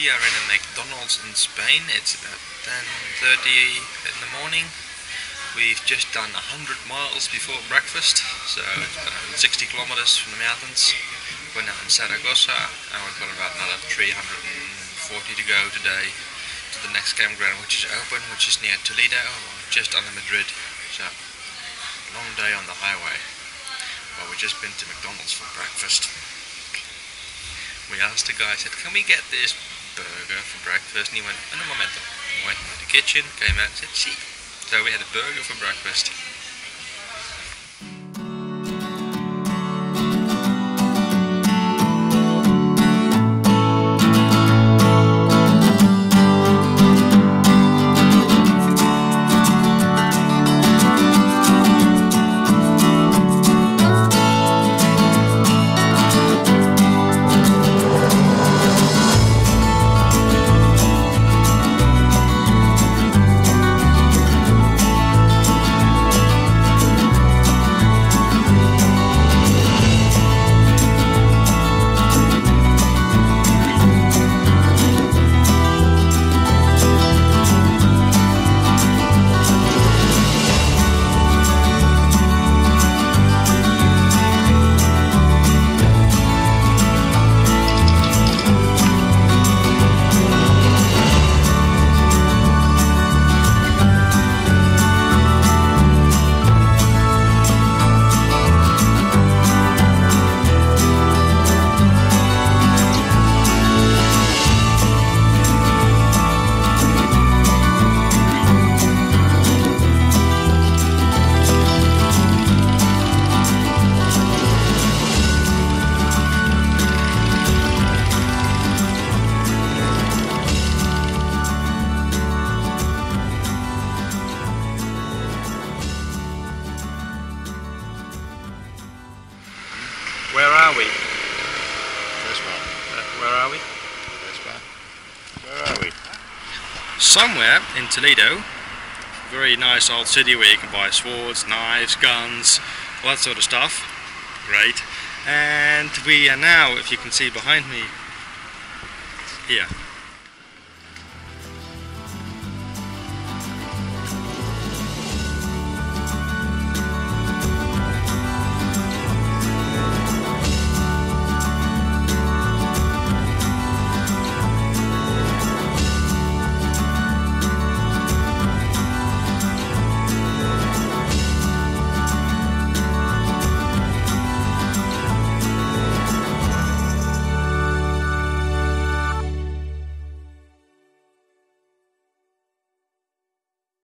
We are in a McDonald's in Spain. It's about 10.30 in the morning. We've just done 100 miles before breakfast, so it's about 60 kilometers from the mountains. We're now in Saragossa, and we've got about another 340 to go today to the next campground, which is open, which is near Toledo, just under Madrid. So, long day on the highway. Well, we've just been to McDonald's for breakfast. We asked the guy, said, can we get this burger for breakfast? And he went, un momento. He went to the kitchen, came out and said, see. So we had a burger for breakfast. Are we? This one. Uh, where are we? This one. Where are we? Somewhere in Toledo. Very nice old city where you can buy swords, knives, guns, all that sort of stuff. Great. And we are now, if you can see behind me, here.